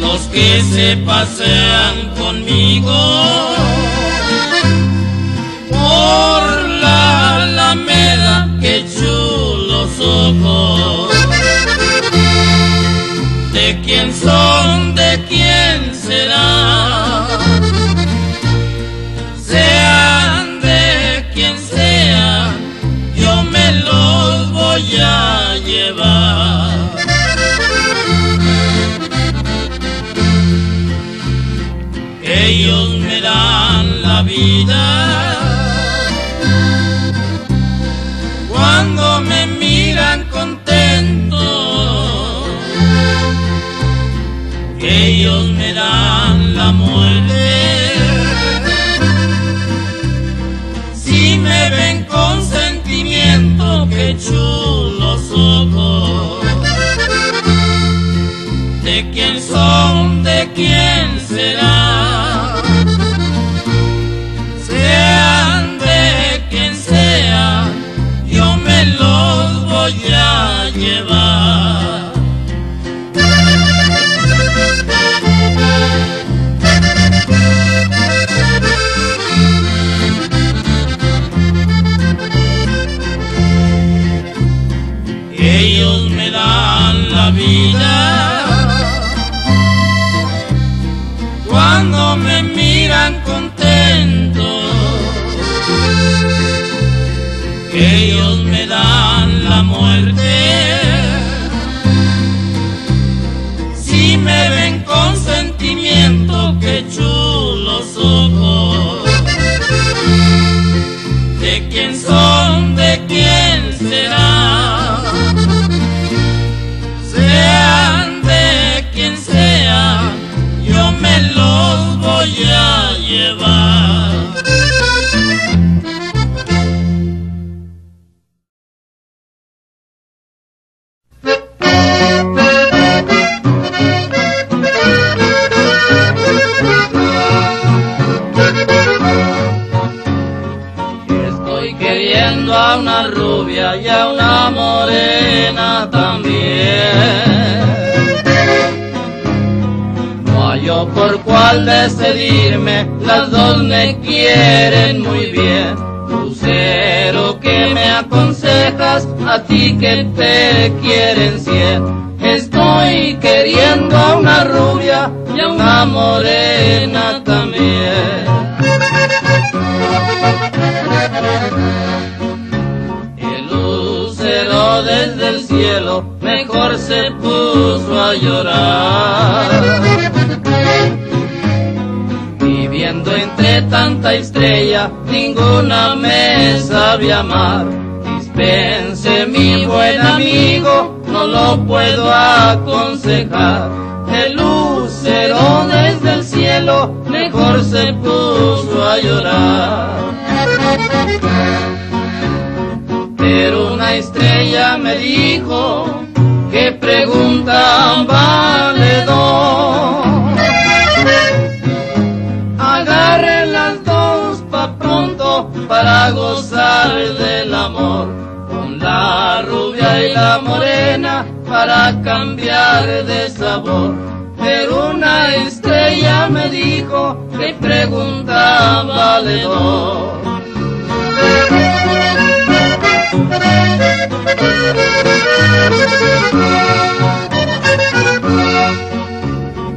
los que se pasean conmigo por la alameda, que chulos ojos. ¿De quién son? ¿De Ellos me dan la vida cuando me miran contento. Ellos me dan la muerte. Si me ven con sentimiento, qué chulos llevar. Ellos me dan la vida cuál decidirme, las dos me quieren muy bien. Lucero que me aconsejas, a ti que te quieren cien. Estoy queriendo a una rubia y a una morena también. El lucero desde el cielo mejor se puso a llorar. Tanta estrella, ninguna me sabe amar. Dispense mi buen amigo, no lo puedo aconsejar. El lucero desde el cielo mejor se puso a llorar. Pero una estrella me dijo que pregunta la rubia y la morena para cambiar de sabor. Pero una estrella me dijo que pregunta valedor.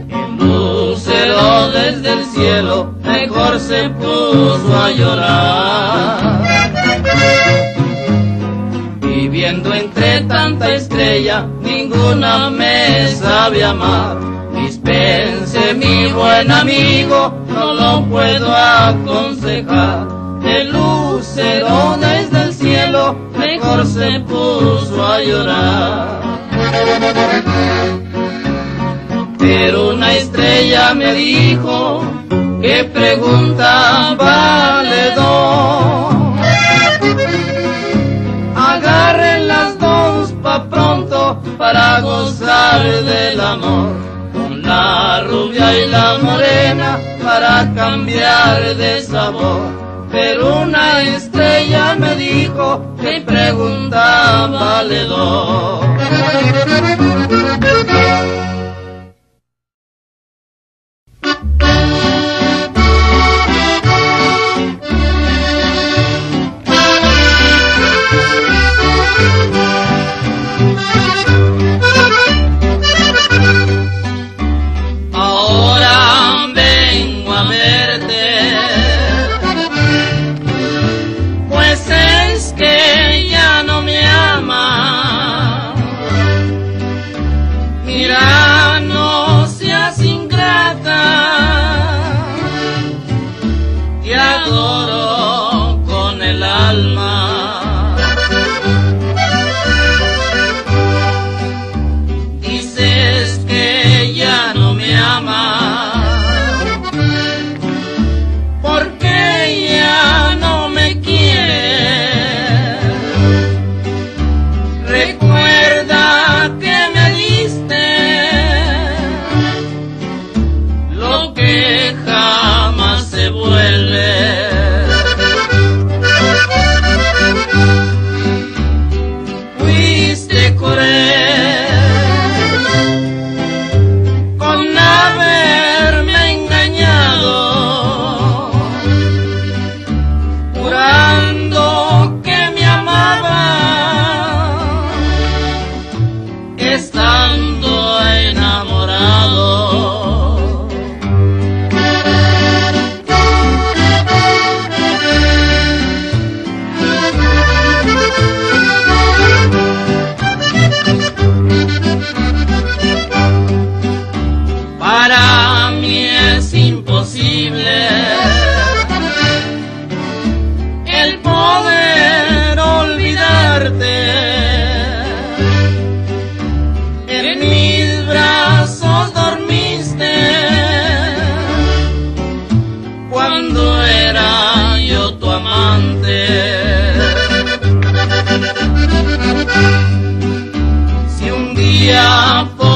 El lucero desde el cielo mejor se puso a llorar. Viviendo entre tanta estrella, ninguna me sabe amar. Dispense mi buen amigo, no lo puedo aconsejar. El lucero desde el cielo mejor se puso a llorar. Pero una estrella me dijo que pregunta valedor. Gozar del amor. Con la rubia y la morena para cambiar de sabor. Pero una estrella me dijo que preguntaba le doy. un día por